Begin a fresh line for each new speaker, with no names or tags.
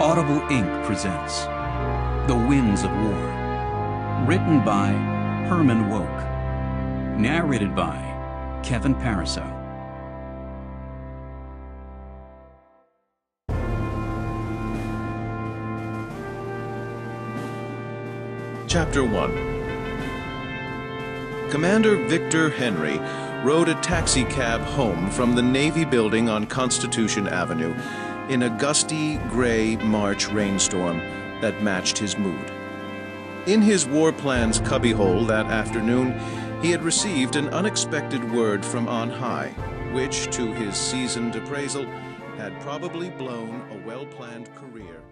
Audible Inc. presents The Winds of War. Written by Herman Wouk. Narrated by Kevin Pariseau.
Chapter 1 Commander Victor Henry rode a taxicab home from the Navy building on Constitution Avenue in a gusty, gray March rainstorm that matched his mood. In his war plans cubbyhole that afternoon, he had received an unexpected word from on high, which, to his seasoned appraisal, had probably blown a well planned career